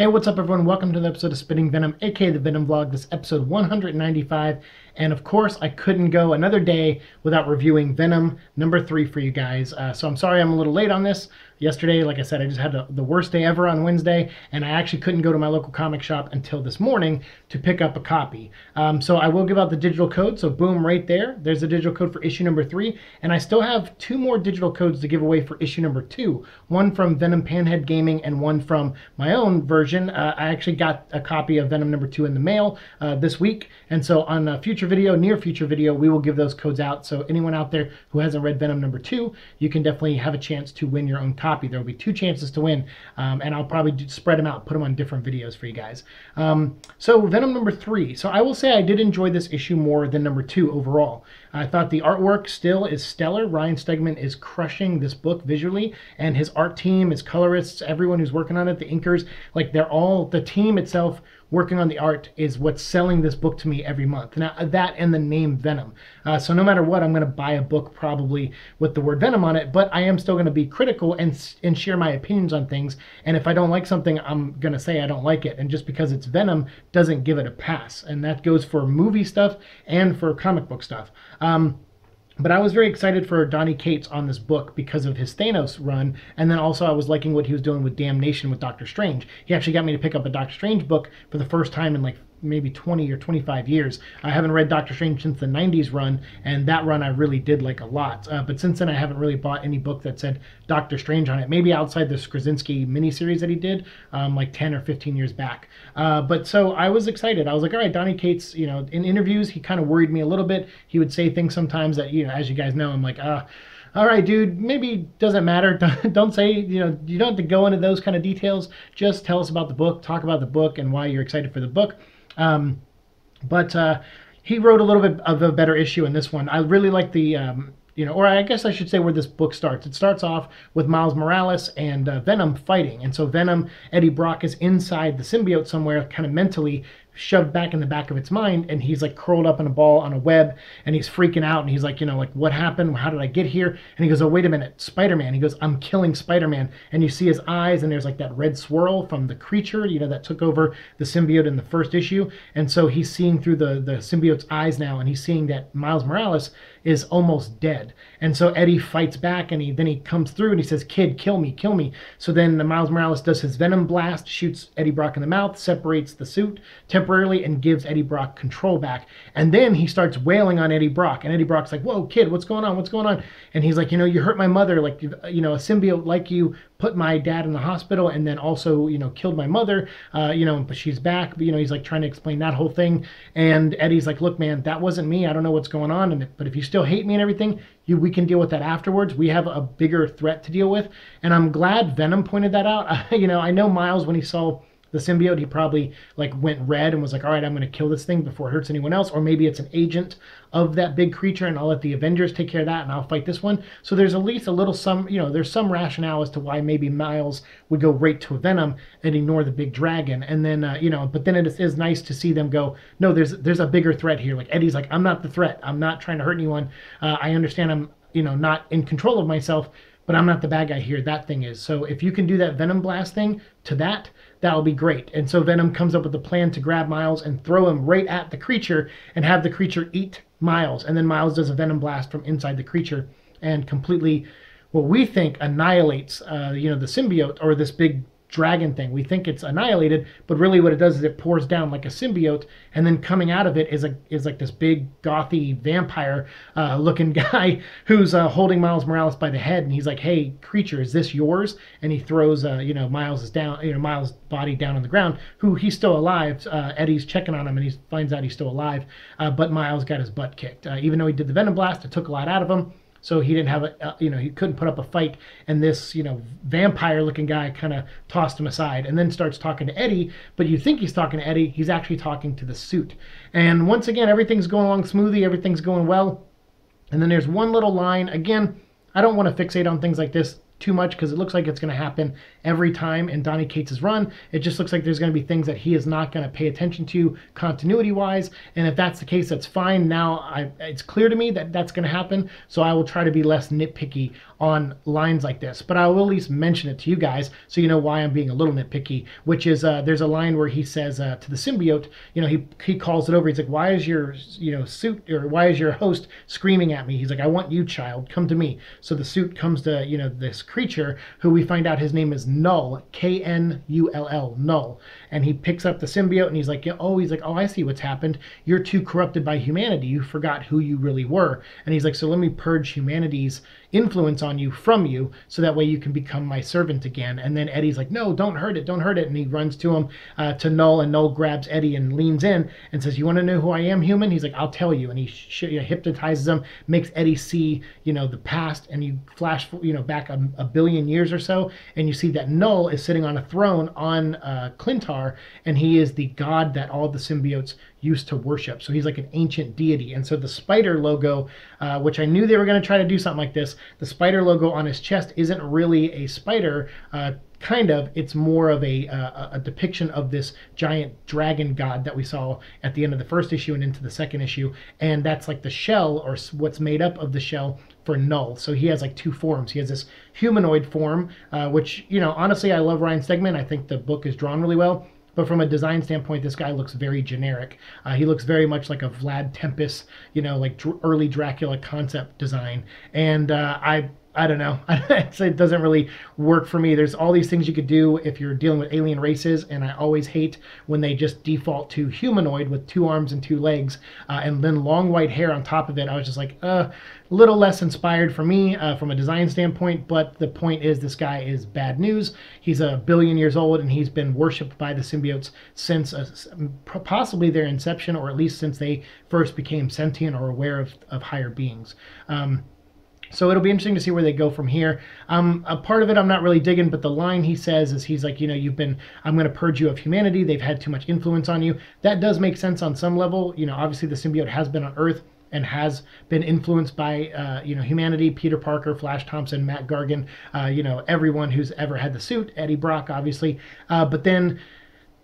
Hey, what's up everyone? Welcome to the episode of Spitting Venom, aka the Venom Vlog. This episode 195. And of course, I couldn't go another day without reviewing Venom number three for you guys. Uh, so I'm sorry I'm a little late on this. Yesterday, like I said, I just had the, worst day ever on Wednesday, and I actually couldn't go to my local comic shop until this morning to pick up a copy. Um, so I will give out the digital code. So boom, right there. There's the digital code for issue number three. And I still have two more digital codes to give away for issue number two. One from Venom Panhead Gaming and one from my own version. Uh, I actually got a copy of Venom number two in the mail uh, this week. And so on a future video, near future video, we will give those codes out. So anyone out there who hasn't read Venom number two, you can definitely have a chance to win your own copy copy. There will be two chances to win, um, and I'll probably spread them out, put them on different videos for you guys. Um, so Venom number three. So I will say I did enjoy this issue more than number two overall. I thought the artwork still is stellar. Ryan Stegman is crushing this book visually, and his art team, his colorists, everyone who's working on it, the inkers, like they're all the team itself working on the art is what's selling this book to me every month. Now that and the name Venom. Uh, so no matter what, I'm going to buy a book probably with the word Venom on it, but I am still going to be critical and and share my opinions on things. And if I don't like something, I'm going to say I don't like it. And just because it's Venom doesn't give it a pass. And that goes for movie stuff and for comic book stuff. Um, but I was very excited for Donny Cates on this book because of his Thanos run, and then also I was liking what he was doing with Damnation with Doctor Strange. He actually got me to pick up a Doctor Strange book for the first time in like maybe 20 or 25 years. I haven't read Doctor Strange since the 90s run, and that run I really did like a lot. Uh, but since then, I haven't really bought any book that said Doctor Strange on it. Maybe outside the Straczynski miniseries that he did, um, like 10 or 15 years back. Uh, but so I was excited. I was like, all right, Donny Cates, you know, in interviews, he kind of worried me a little bit. He would say things sometimes that, you know, as you guys know, I'm like, ah. Uh, all right, dude, maybe doesn't matter. Don't say, you know, you don't have to go into those kind of details. Just tell us about the book, talk about the book and why you're excited for the book. Um, but uh, he wrote a little bit of a better issue in this one. I really like the, um, you know, or I guess I should say where this book starts. It starts off with Miles Morales and uh, Venom fighting. And so Venom, Eddie Brock is inside the symbiote somewhere, kind of mentally shoved back in the back of its mind and he's like curled up in a ball on a web and he's freaking out and he's like you know like what happened? How did i get here? And he goes oh wait a minute spider-man. He goes i'm killing spider-man. And you see his eyes and there's like that red swirl from the creature you know that took over the symbiote in the first issue. And so he's seeing through the the symbiote's eyes now and he's seeing that miles morales is almost dead and so eddie fights back and he then he comes through and he says kid kill me kill me so then the miles morales does his venom blast shoots eddie brock in the mouth separates the suit temporarily and gives Eddie Brock control back. And then he starts wailing on Eddie Brock. And Eddie Brock's like, whoa, kid, what's going on? What's going on? And he's like, you know, you hurt my mother. Like, you know, a symbiote like you put my dad in the hospital and then also, you know, killed my mother, uh, you know, but she's back. But, you know, he's like trying to explain that whole thing. And Eddie's like, look, man, that wasn't me. I don't know what's going on. And, but if you still hate me and everything, you, we can deal with that afterwards. We have a bigger threat to deal with. And I'm glad Venom pointed that out. you know, I know Miles, when he saw the symbiote, he probably like went red and was like, all right, I'm going to kill this thing before it hurts anyone else. Or maybe it's an agent of that big creature and I'll let the Avengers take care of that and I'll fight this one. So there's at least a little some, you know, there's some rationale as to why maybe Miles would go right to Venom and ignore the big dragon. And then, uh, you know, but then it is nice to see them go, no, there's, there's a bigger threat here. Like Eddie's like, I'm not the threat. I'm not trying to hurt anyone. Uh, I understand I'm, you know, not in control of myself, but I'm not the bad guy here. That thing is. So if you can do that Venom Blast thing to that, that'll be great. And so Venom comes up with a plan to grab Miles and throw him right at the creature and have the creature eat Miles. And then Miles does a Venom Blast from inside the creature and completely, what we think annihilates, uh, you know, the symbiote or this big dragon thing. We think it's annihilated, but really what it does is it pours down like a symbiote, and then coming out of it is a is like this big gothy vampire uh, looking guy who's uh, holding Miles Morales by the head, and he's like, "Hey, creature, is this yours?" And he throws uh, you know Miles is down, you know Miles' body down on the ground. Who he's still alive. Uh, Eddie's checking on him, and he finds out he's still alive, uh, but Miles got his butt kicked. Uh, even though he did the venom blast, it took a lot out of him. So he didn't have a, uh, you know, he couldn't put up a fight. And this, you know, vampire looking guy kind of tossed him aside and then starts talking to Eddie. But you think he's talking to Eddie, he's actually talking to the suit. And once again, everything's going along smoothly, everything's going well. And then there's one little line. Again, I don't want to fixate on things like this too much because it looks like it's going to happen every time in Donny Cates' run. It just looks like there's going to be things that he is not going to pay attention to continuity wise. And if that's the case, that's fine. Now I, it's clear to me that that's going to happen. So I will try to be less nitpicky on lines like this. But I will at least mention it to you guys so you know why I'm being a little nitpicky, which is uh, there's a line where he says uh, to the symbiote, you know, he, he calls it over. He's like, why is your, you know, suit or why is your host screaming at me? He's like, I want you, child, come to me. So the suit comes to, you know, this creature who we find out his name is Knull, K N U L L, Knull. And he picks up the symbiote and he's like, oh, he's like, oh, I see what's happened. You're too corrupted by humanity. You forgot who you really were. And he's like, so let me purge humanity's influence on you from you so that way you can become my servant again. And then Eddie's like, no, don't hurt it, don't hurt it. And he runs to him, uh, to Knull, and Knull grabs Eddie and leans in and says, you want to know who I am, human? He's like, I'll tell you. And he sh- you know, hypnotizes him, makes Eddie see, you know, the past, and you flash, you know, back a, a billion years or so, and you see that Knull is sitting on a throne on uh, Klyntar, and he is the god that all the symbiotes used to worship. So he's like an ancient deity. And so the spider logo, uh, which I knew they were going to try to do something like this, the spider logo on his chest isn't really a spider. Uh, kind of it's more of a, uh, a depiction of this giant dragon god that we saw at the end of the first issue and into the second issue and that's like the shell or what's made up of the shell for Knull. so he has like two forms he has this humanoid form uh, which you know honestly i love ryan stegman i think the book is drawn really well but from a design standpoint, this guy looks very generic. Uh, he looks very much like a Vlad Tempest, you know, like dr- early Dracula concept design. And uh, I I don't know. it doesn't really work for me. There's all these things you could do if you're dealing with alien races, and I always hate when they just default to humanoid with two arms and two legs, uh, and then long white hair on top of it. I was just like, uh, a little less inspired for me uh, from a design standpoint. But the point is, this guy is bad news. He's a billion years old, and he's been worshipped by the symbiotes since uh, possibly their inception, or at least since they first became sentient or aware of, of higher beings. Um, so it'll be interesting to see where they go from here. Um, a part of it I'm not really digging, but the line he says is he's like, you know, you've been, I'm going to purge you of humanity. They've had too much influence on you. That does make sense on some level. You know, obviously the symbiote has been on Earth and has been influenced by uh, you know humanity peter parker flash thompson mac gargan uh, you know everyone who's ever had the suit eddie brock obviously uh, but then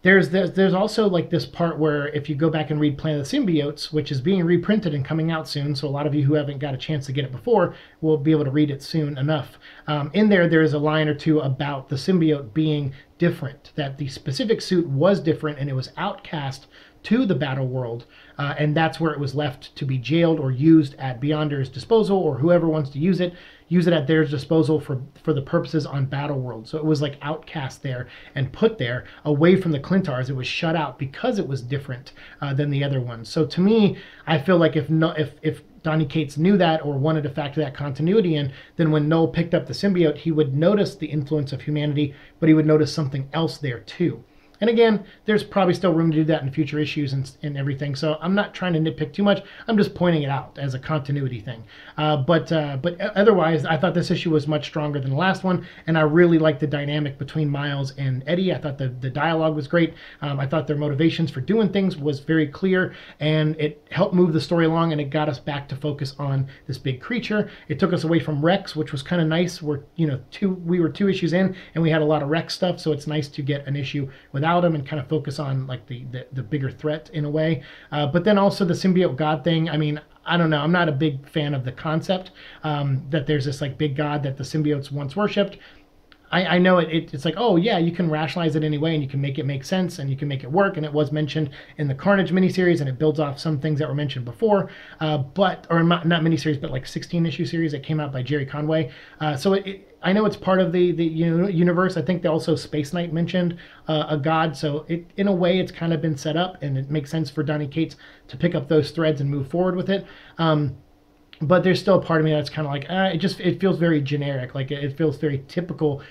there's, there's there's also like this part where if you go back and read Planet of the Symbiotes, which is being reprinted and coming out soon, so a lot of you who haven't got a chance to get it before will be able to read it soon enough. Um, in there, there is a line or two about the symbiote being different, that the specific suit was different and it was outcast to the battle world, uh, and that's where it was left to be jailed or used at Beyonder's disposal or whoever wants to use it use it at their disposal for for the purposes on Battle World. So it was like outcast there and put there away from the Klyntars. It was shut out because it was different uh, than the other ones. So to me, I feel like if no, if if Donny Cates knew that or wanted to factor that continuity in, then when Knull picked up the symbiote, he would notice the influence of humanity, but he would notice something else there too. And again, there's probably still room to do that in future issues and, and everything. So I'm not trying to nitpick too much. I'm just pointing it out as a continuity thing. Uh, but uh, but otherwise, I thought this issue was much stronger than the last one, and I really liked the dynamic between Miles and Eddie. I thought the the dialogue was great. Um, I thought their motivations for doing things was very clear, and it helped move the story along, and it got us back to focus on this big creature. It took us away from Rex, which was kind of nice. We're you know two we were two issues in, and we had a lot of Rex stuff, so it's nice to get an issue without without him and kind of focus on like the the, the bigger threat in a way. Uh, but then also the symbiote god thing. I mean, I don't know. I'm not a big fan of the concept um, that there's this like big god that the symbiotes once worshipped. I, I know it, it, it's like, oh yeah, you can rationalize it anyway, and you can make it make sense, and you can make it work. And it was mentioned in the Carnage miniseries, and it builds off some things that were mentioned before, uh, but or not, not miniseries, but like 16 issue series that came out by Gerry Conway. Uh, so it, it, I know it's part of the the universe. I think they also Space Knight mentioned uh, a god, so it in a way it's kind of been set up, and it makes sense for Donny Cates to pick up those threads and move forward with it. Um, but there's still a part of me that's kind of like uh, it just it feels very generic. Like it feels very typical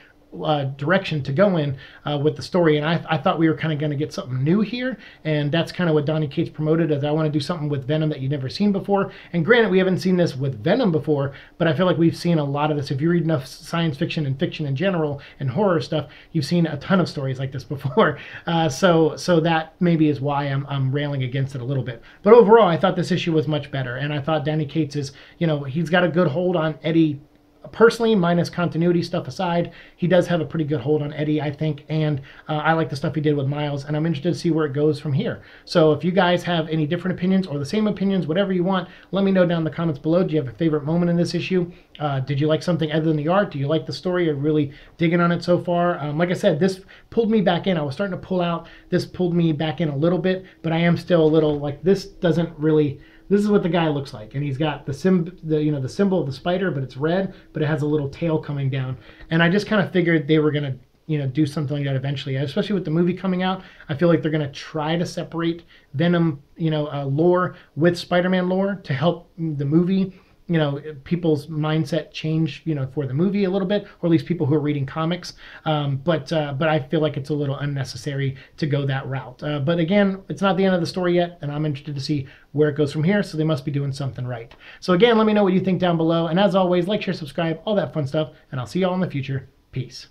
uh, direction to go in uh, with the story. And I, I thought we were kind of going to get something new here. And that's kind of what Donny Cates promoted as I want to do something with Venom that you've never seen before. And granted, we haven't seen this with Venom before, but I feel like we've seen a lot of this. If you read enough science fiction and fiction in general and horror stuff, you've seen a ton of stories like this before. Uh, so so that maybe is why I'm, I'm railing against it a little bit. But overall, I thought this issue was much better. And I thought Donny Cates is, you know, he's got a good hold on Eddie personally, minus continuity stuff aside, he does have a pretty good hold on Eddie, I think, and uh, I like the stuff he did with Miles, and I'm interested to see where it goes from here. So if you guys have any different opinions or the same opinions, whatever you want, let me know down in the comments below. Do you have a favorite moment in this issue? Uh, did you like something other than the art? Do you like the story? Are really digging on it so far? Um, like I said, this pulled me back in. I was starting to pull out. This pulled me back in a little bit, but I am still a little like this doesn't really this is what the guy looks like. And he's got the sim the you know the symbol of the spider but it's red but it has a little tail coming down. And i just kind of figured they were going to you know do something like that eventually. Especially with the movie coming out i feel like they're going to try to separate venom you know uh, lore with spider-man lore to help the movie you know people's mindset change you know for the movie a little bit or at least people who are reading comics. Um, but uh, but i feel like it's a little unnecessary to go that route. Uh, but again it's not the end of the story yet and i'm interested to see where it goes from here so they must be doing something right. So again let me know what you think down below and as always like share subscribe all that fun stuff and i'll see y'all in the future. Peace